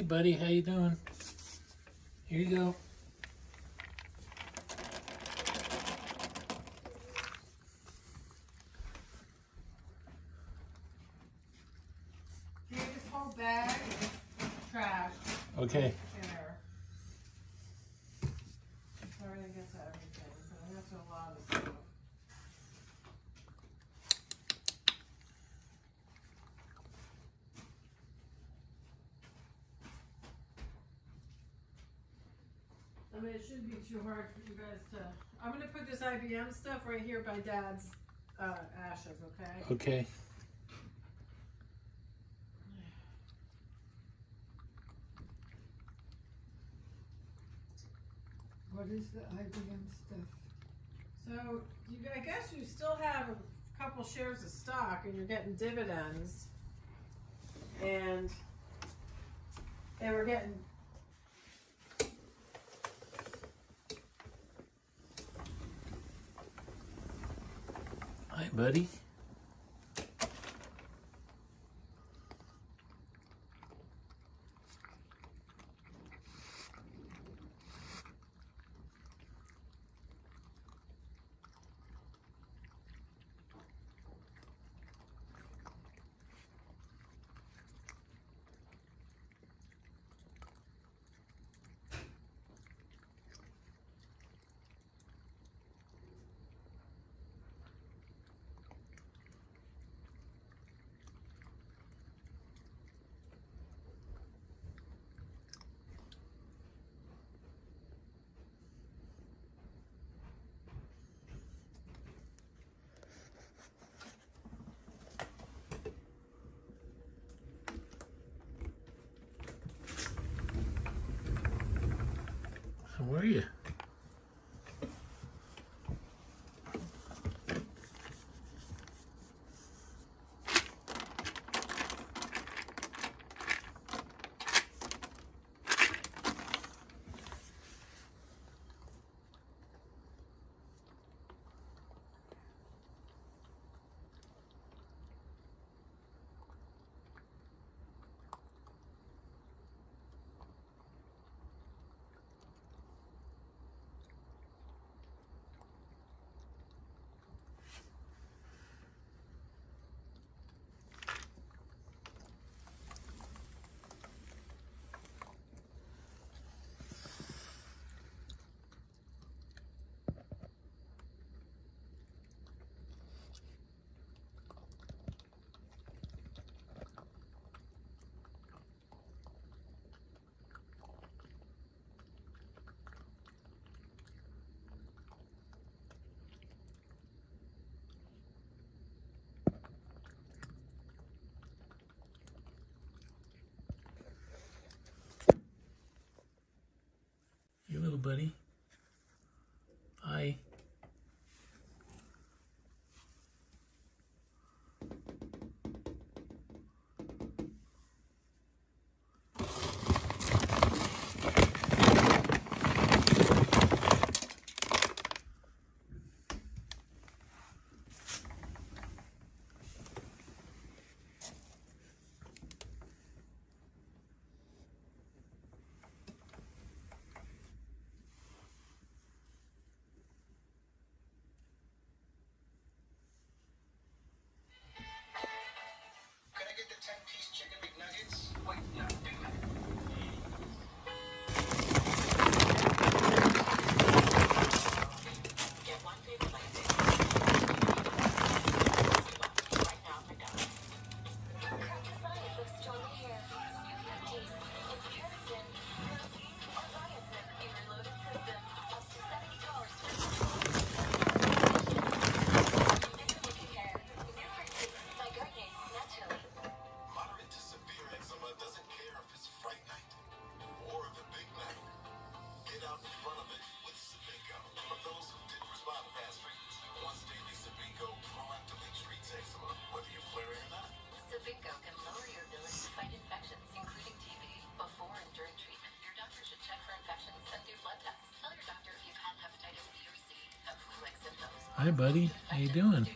you, buddy. How you doing? Here you go. Okay. I mean, it shouldn't be too hard for you guys to, I'm gonna put this IBM stuff right here by dad's, uh, ashes, okay? Okay. What is the IBM stuff? So, you, I guess you still have a couple shares of stock and you're getting dividends. And they were getting right, buddy. were you? buddy. Bye. Hi, buddy. How you doing?